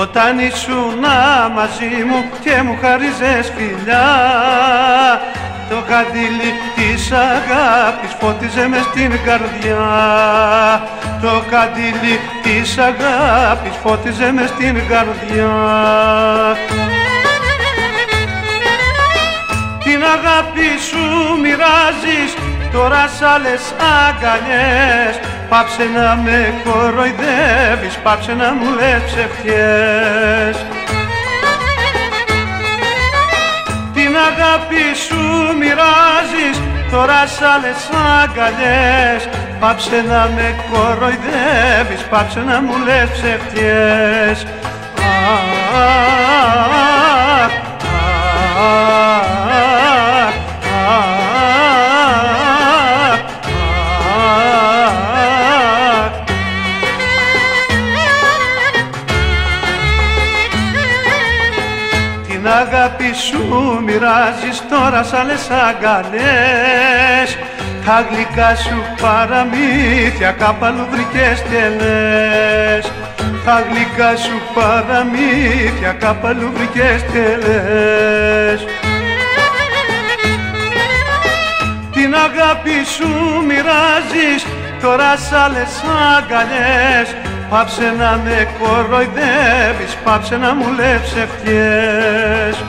Όταν ήσουν μαζί μου και μου χαρίζες φιλιά το καντήλι της αγάπης φώτιζε μες στην καρδιά. Το καντήλι της αγάπης φώτιζε μες στην καρδιά. Την αγάπη σου μοιράζεις τώρα σ' άλλες αγκαλιές. Πάψε να με κοροϊδεύεις, πάψε να μου λες ψευτιές Την αγάπη σου μοιράζεις τώρα σ' άλλες αγκαλιές. Πάψε να με κοροϊδεύεις, πάψε να μου λες ψευτιές αγάπη σου μοιράζεις τώρα σ' άλλες αγκαλιές. Τα γλυκά σου παραμύθια κάπαλου βρικές και λες. Τα γλυκά σου παραμύθια κάπαλου βρικές και λες. Την αγάπη σου μοιράζεις τώρα σ' άλλες αγκαλιές Πάψε να με κοροϊδεύεις, πάψε να μου λες ψευτιές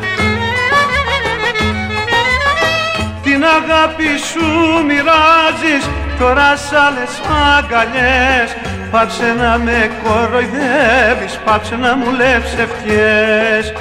Την αγάπη σου μοιράζεις τώρα σ' άλλες αγκαλιές Πάψε να με κοροϊδεύεις, πάψε να μου λες ψευτιές